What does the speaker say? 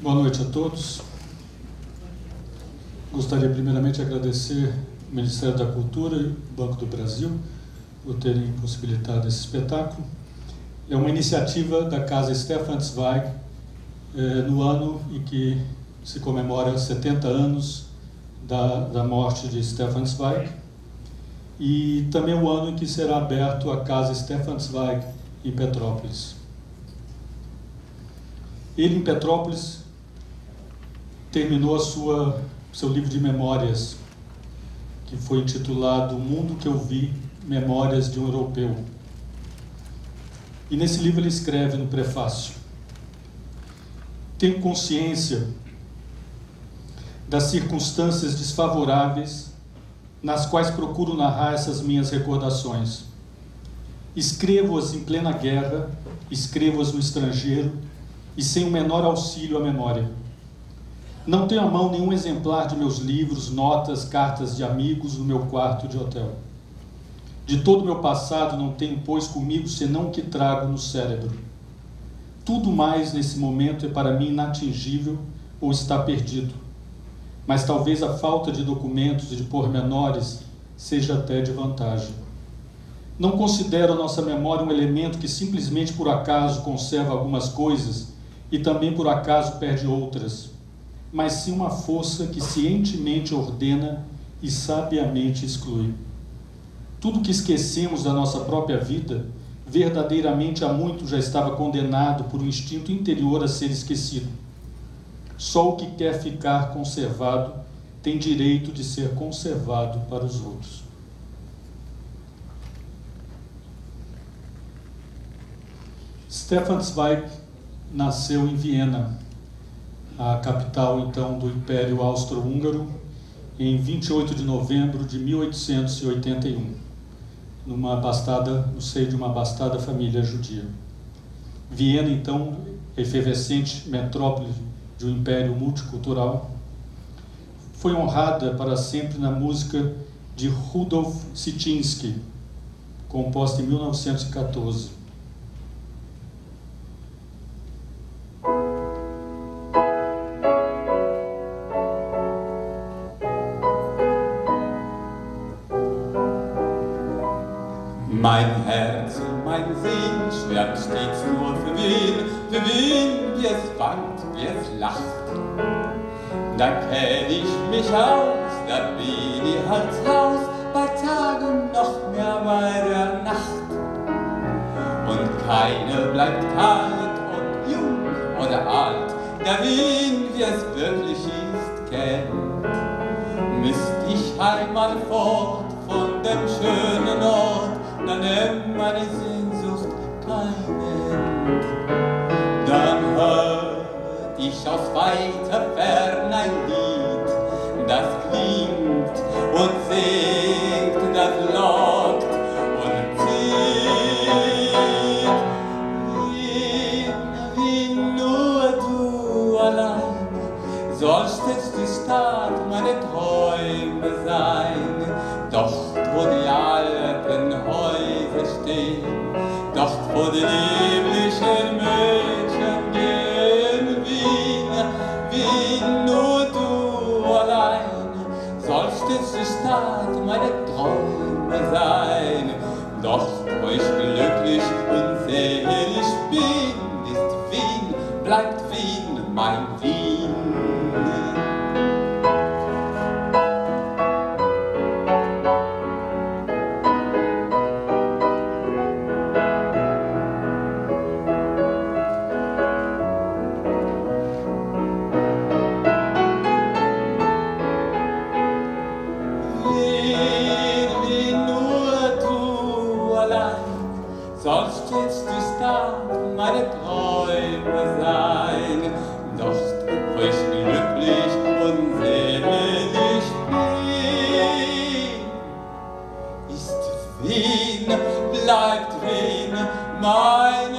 Boa noite a todos. Gostaria primeiramente de agradecer o Ministério da Cultura e o Banco do Brasil por terem possibilitado esse espetáculo. É uma iniciativa da Casa Stefan Zweig eh, no ano em que se comemora 70 anos da, da morte de Stefan Zweig e também o ano em que será aberto a Casa Stefan Zweig em Petrópolis. Ele em Petrópolis terminou a sua seu livro de memórias, que foi intitulado O Mundo que Eu Vi, Memórias de um Europeu. E nesse livro ele escreve no prefácio: Tenho consciência das circunstâncias desfavoráveis nas quais procuro narrar essas minhas recordações. Escrevo-as em plena guerra, escrevo-as no estrangeiro e sem o menor auxílio à memória. Não tenho à mão nenhum exemplar de meus livros, notas, cartas de amigos no meu quarto de hotel. De todo o meu passado não tenho, pois, comigo senão o que trago no cérebro. Tudo mais nesse momento é para mim inatingível ou está perdido. Mas talvez a falta de documentos e de pormenores seja até de vantagem. Não considero a nossa memória um elemento que simplesmente por acaso conserva algumas coisas e também por acaso perde outras mas sim uma força que cientemente ordena e sabiamente exclui. Tudo que esquecemos da nossa própria vida, verdadeiramente há muito já estava condenado por um instinto interior a ser esquecido. Só o que quer ficar conservado tem direito de ser conservado para os outros. Stefan Zweig nasceu em Viena a capital então do Império Austro-Húngaro, em 28 de novembro de 1881, numa bastada, no seio de uma bastada família judia. Viena, então, efervescente metrópole de um império multicultural, foi honrada para sempre na música de Rudolf Sitinsky, composta em 1914. Mein Herz und mein Sinn schwärmt stets nur für Wien, für Wien, wie es bangt, wie es lacht. Da kenn ich mich aus, da bin ich als Haus, bei Tag und noch mehr bei der Nacht. Und keine bleibt kalt und jung oder alt, der Wien, wie es wirklich ist, kennt. Müsst ich einmal fort von dem schönen Ort, dann nimmt meine Sehnsucht kein End. Dann hört ich aus weiter Ferne ein Lied, das klingt und singt, das lockt und zieht. Wien, Wien, nur du allein sollst jetzt die Stadt meine Träume sein. Dort, wo die alten Häuser stehen, dort, wo die lieblichen Mädchen gehen. Wien, Wien, nur du allein sollst jetzt die Stadt meine Träume sein. Dort, wo ich glücklich und selig bin, ist Wien, bleibt Wien, mein. Wien, sollst jetzt die Stadt meine Träume sein. Dort, wo ich glücklich und selig bin, ist Wien, bleibt Wien, mein